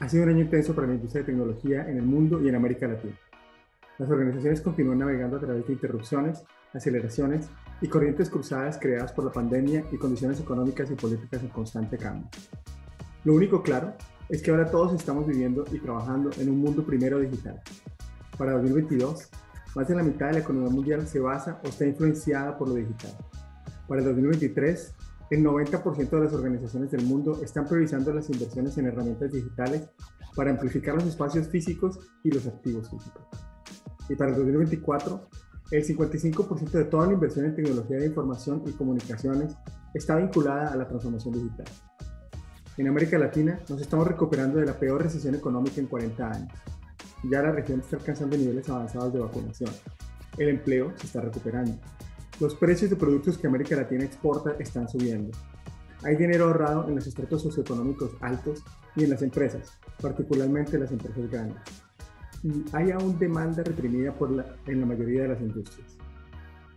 Ha sido un año intenso para la industria de tecnología en el mundo y en América Latina. Las organizaciones continúan navegando a través de interrupciones, aceleraciones y corrientes cruzadas creadas por la pandemia y condiciones económicas y políticas en constante cambio. Lo único claro es que ahora todos estamos viviendo y trabajando en un mundo primero digital. Para 2022, más de la mitad de la economía mundial se basa o está influenciada por lo digital. Para el 2023, el 90% de las organizaciones del mundo están priorizando las inversiones en herramientas digitales para amplificar los espacios físicos y los activos físicos. Y para el 2024, el 55% de toda la inversión en tecnología de información y comunicaciones está vinculada a la transformación digital. En América Latina nos estamos recuperando de la peor recesión económica en 40 años. Ya la región está alcanzando niveles avanzados de vacunación. El empleo se está recuperando. Los precios de productos que América Latina exporta están subiendo. Hay dinero ahorrado en los estratos socioeconómicos altos y en las empresas, particularmente las empresas grandes. Y hay aún demanda reprimida en la mayoría de las industrias.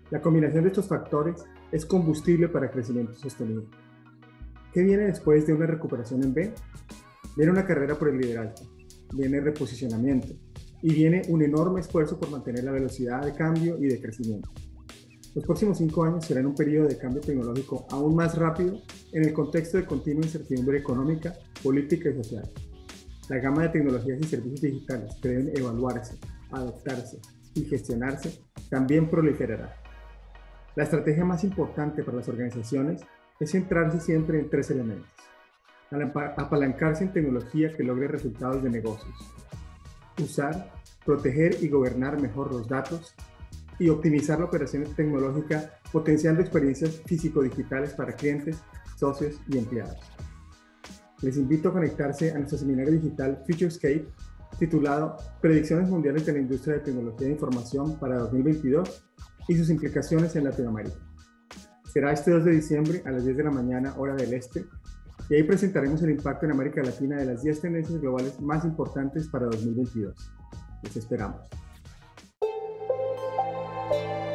La combinación de estos factores es combustible para crecimiento sostenible. ¿Qué viene después de una recuperación en B? Viene una carrera por el liderazgo, viene reposicionamiento y viene un enorme esfuerzo por mantener la velocidad de cambio y de crecimiento. Los próximos cinco años serán un periodo de cambio tecnológico aún más rápido en el contexto de continua incertidumbre económica, política y social. La gama de tecnologías y servicios digitales que deben evaluarse, adoptarse y gestionarse también proliferará. La estrategia más importante para las organizaciones es centrarse siempre en tres elementos. Apalancarse en tecnología que logre resultados de negocios. Usar, proteger y gobernar mejor los datos. Y optimizar la operación tecnológica potenciando experiencias físico-digitales para clientes, socios y empleados. Les invito a conectarse a nuestro seminario digital Futurescape titulado Predicciones Mundiales de la Industria de Tecnología de Información para 2022 y sus implicaciones en Latinoamérica. Será este 2 de diciembre a las 10 de la mañana, hora del este, y ahí presentaremos el impacto en América Latina de las 10 tendencias globales más importantes para 2022. Les esperamos. you